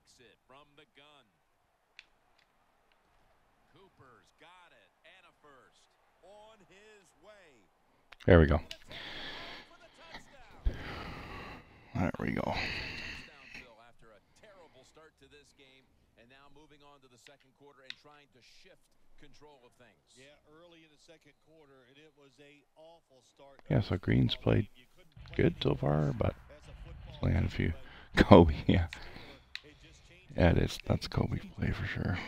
takes it from the gun. Cooper's got it and a first on his way. There we go. For the touchdown. There we go. After a terrible start to this game, and now moving on to the second quarter and trying to shift control of things. Yeah, early in the second quarter, and it was a awful start. Yeah, so Green's played You couldn't play good so far, but as a only had a few. but Kobe, oh, yeah. That is—that's Kobe play for sure.